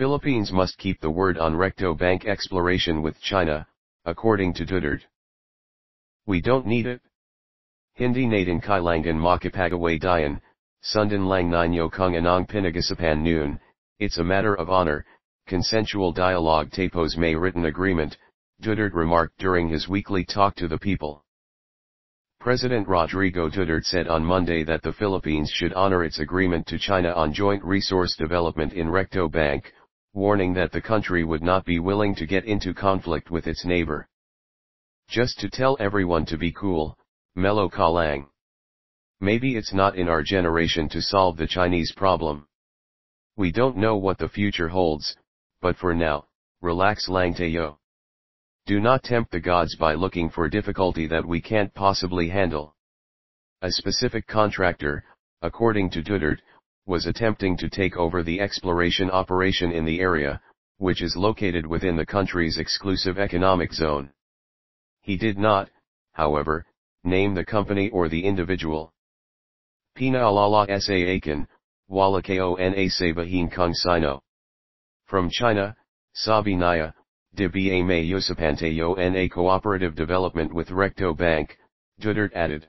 Philippines must keep the word on Recto Bank exploration with China, according to Duterte. We don't need it. Hindi natin kailangan makipag-away dian, sundan lang ninyo kung anong pinag-isipan noon, it's a matter of honor, consensual dialogue tapos may written agreement, Duterte remarked during his weekly talk to the people. President Rodrigo Duterte said on Monday that the Philippines should honor its agreement to China on joint resource development in Recto Bank, warning that the country would not be willing to get into conflict with its neighbor. Just to tell everyone to be cool, mellow kalang. Maybe it's not in our generation to solve the Chinese problem. We don't know what the future holds, but for now, relax lang. Do not tempt the gods by looking for difficulty that we can't possibly handle. A specific contractor, according to Duterte, was attempting to take over the exploration operation in the area, which is located within the country's exclusive economic zone. He did not, however, name the company or the individual. Pinaalala sa akin, wala ko na sabihin kung sino. From China, sabi niya, de ba may usapantayo na cooperative development with Recto Bank, Duterte added.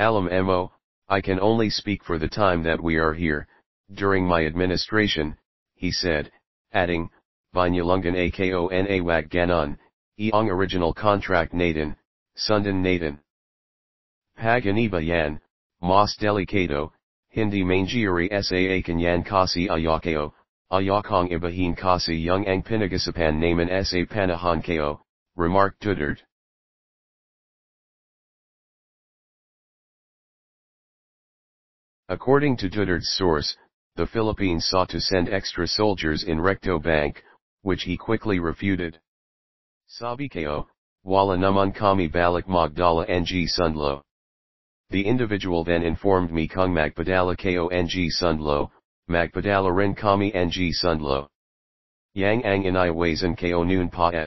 Alam mo, I can only speak for the time that we are here, during my administration, he said, adding, Vinulungan akona wag ganon, iong original contract natin, sundan natin. Paganiba yan, mas delicado, hindi mangyari sa akin kasi ayakao, ayakong ibahin kasi yung ang pinagasipan naman sa panahon ko, remarked Duterte. According to Duterte's source, the Philippines sought to send extra soldiers in Recto Bank, which he quickly refuted. Sabi ko, wala naman kami balik magdala ng sundlo. The individual then informed me kung magpadala ko ng sundlo, magpadala rin kami ng sundlo. Yang ang iniwasan ko noon pa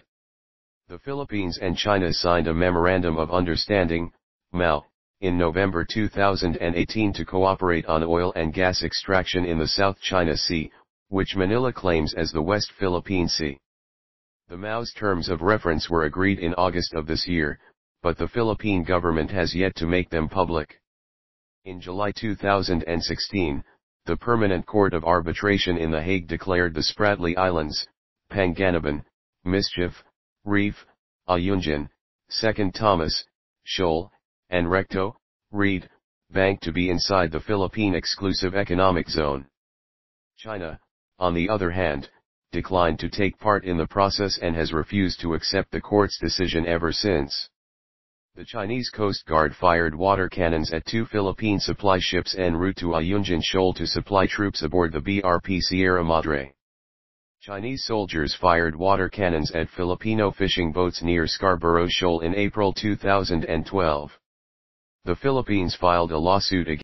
The Philippines and China signed a Memorandum of Understanding, MOU, in November 2018 to cooperate on oil and gas extraction in the South China Sea, which Manila claims as the West Philippine Sea. The MOU's terms of reference were agreed in August of this year, but the Philippine government has yet to make them public. In July 2016, the Permanent Court of Arbitration in The Hague declared the Spratly Islands, Panganiban, Mischief, Reef, Ayungin, Second Thomas, Shoal, and Recto, Reed, Bank to be inside the Philippine Exclusive Economic Zone. China, on the other hand, declined to take part in the process and has refused to accept the court's decision ever since. The Chinese Coast Guard fired water cannons at two Philippine supply ships en route to Ayungin Shoal to supply troops aboard the BRP Sierra Madre. Chinese soldiers fired water cannons at Filipino fishing boats near Scarborough Shoal in April 2012 the Philippines filed a lawsuit against